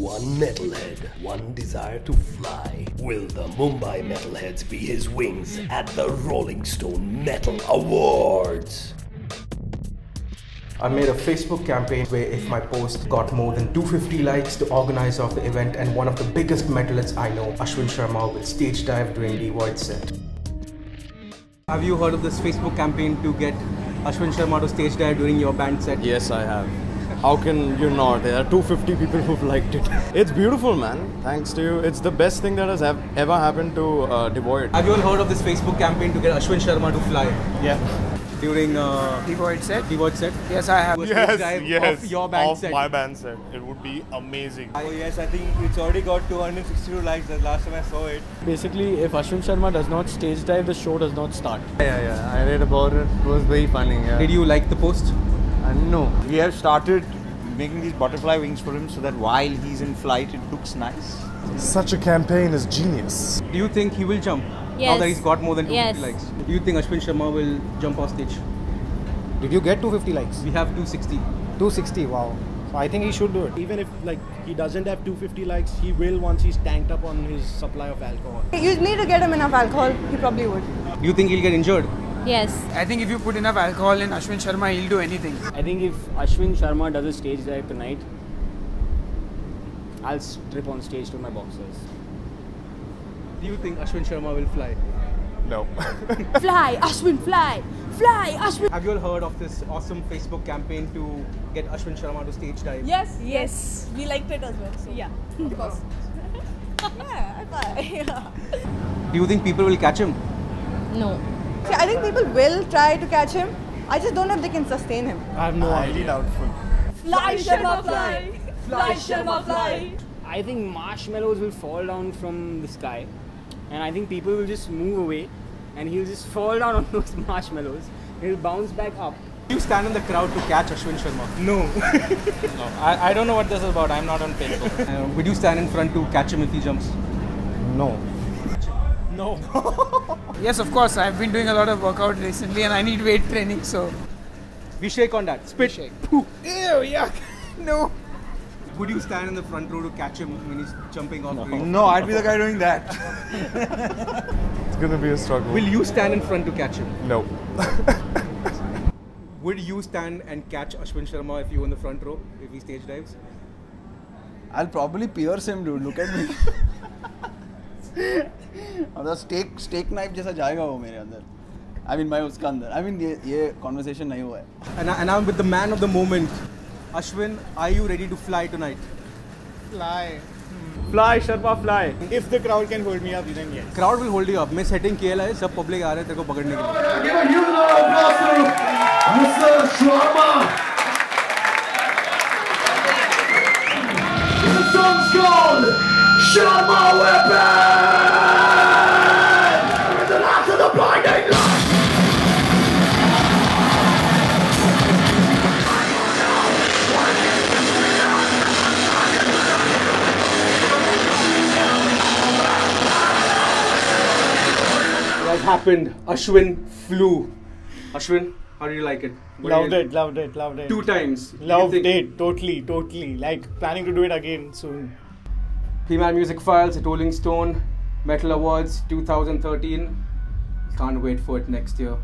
One metalhead, one desire to fly. Will the Mumbai metalheads be his wings at the Rolling Stone Metal Awards? I made a Facebook campaign where if my post got more than 250 likes, the organizer of the event and one of the biggest metalheads I know, Ashwin Sharma, will stage dive during Devoid set. Have you heard of this Facebook campaign to get Ashwin Sharma to stage dive during your band set? Yes, I have. How can you not? There are 250 people who've liked it. It's beautiful, man. Thanks to you. It's the best thing that has ev- ever happened to uh, Devoid. Have you all heard of this Facebook campaign to get Ashwin Sharma to fly Yeah. during uh, Devoid set? Devoid set? Yes, I have. Was stage dive of your band set. my band set. It would be amazing. Oh yes, I think it's already got 262 likes the last time I saw it. Basically, if Ashwin Sharma does not stage dive, the show does not start. Yeah, yeah, I read about it. It was very funny. Yeah. Did you like the post? Uh, no. We have started making these butterfly wings for him so that while he's in flight, it looks nice. Such a campaign is genius. Do you think he will jump? Yes. Now that he's got more than 250 Yes. likes. Do you think Ashwin Sharma will jump off stage? Did you get 250 likes? We have 260. 260, wow. So I think he should do it. Even if like he doesn't have 250 likes, he will once he's tanked up on his supply of alcohol. You need to get him enough alcohol. He probably would. Do you think he'll get injured? Yes. I think if you put enough alcohol in Ashwin Sharma, he'll do anything. I think if Ashwin Sharma does a stage dive tonight, I'll strip on stage to my boxers. Do you think Ashwin Sharma will fly? No. Fly, Ashwin, fly! Fly, Ashwin! Have you all heard of this awesome Facebook campaign to get Ashwin Sharma to stage dive? Yes, yes. We liked it as well. So. Yeah, of course. yeah, I thought. Do you think people will catch him? No. See, I think people will try to catch him. I just don't know if they can sustain him. I have no Highly idea. doubtful. Fly, Sharma, fly! Fly, Sharma, fly! I think marshmallows will fall down from the sky, and I think people will just move away, and he'll just fall down on those marshmallows. He'll bounce back up. Do you stand in the crowd to catch Ashwin Sharma? No. I, I don't know what this is about. I'm not on Facebook. Uh, would you stand in front to catch him if he jumps? No. No. Yes, of course. I've been doing a lot of workout recently and I need weight training, so. We shake on that. Spit. Shake. Pooh. Ew, yuck. No. Would you stand in the front row to catch him when he's jumping off? the ring? No, I'd be the guy doing that. It's gonna be a struggle. Will you stand in front to catch him? No. Would you stand and catch Ashwin Sharma if you were in the front row if he stage dives? I'll probably pierce him, dude. Look at me. मतलब steak steak knife जैसा जाएगा वो मेरे अंदर I mean mean, मैं उसका अंदर I mean ये ये कॉन्वर्सेशन नहीं हुआ है and I am with the man of the moment Ashwin are you ready to fly tonight fly Fly, Sharma fly. If the crowd can hold me up, then yes. Crowd will hold you up. मैं setting किया लाये सब public आ रहे तेरे को पकड़ने के लिए Give a huge round of applause to Mr. Sharma happened. Ashwin flew. Ashwin, how do you like it? What Loved it, loved it, loved it. Two times. What do you Loved it, totally, totally. Like planning to do it again soon. P-Man Music Files at Rolling Stone Metal Awards 2013. Can't wait for it next year.